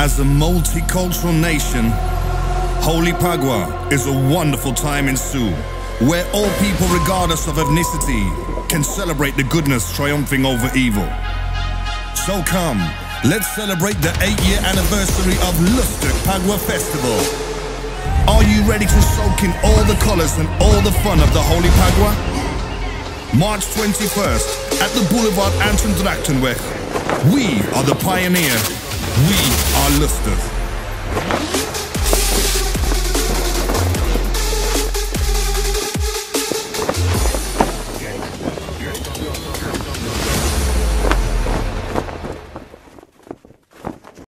As a multicultural nation, Holi Phagwa is a wonderful time in Sioux, where all people, regardless of ethnicity, can celebrate the goodness triumphing over evil. So come, let's celebrate the eight-year anniversary of Lustig Phagwa Festival. Are you ready to soak in all the colors and all the fun of the Holi Phagwa? March 21st at the Boulevard Anton Drachtenweg. We are the pioneer. We listeners.